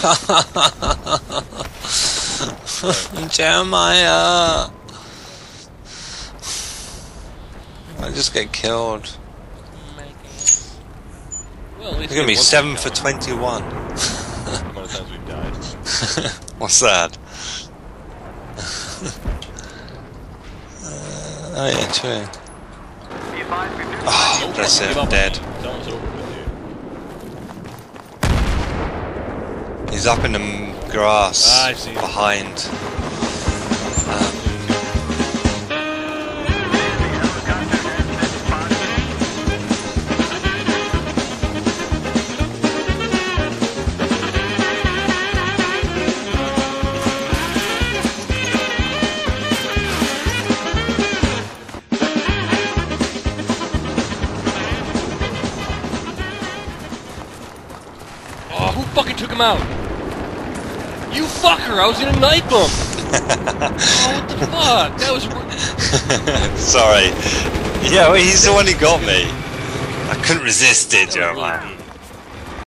Jeremiah! I just get killed. Well, at least Look at me, we won 7 for 21. The amount times we've died. What's that? uh, oh yeah, true. Oh, that's Give it, I'm on dead. me. It's almost over with you. He's up in the grass Ah, I see. behind. Who fucking took him out? You fucker! I was gonna knife him! oh, what the fuck? That was. sorry. Yeah, well, he's the one who got me. I couldn't resist it, Jeremiah.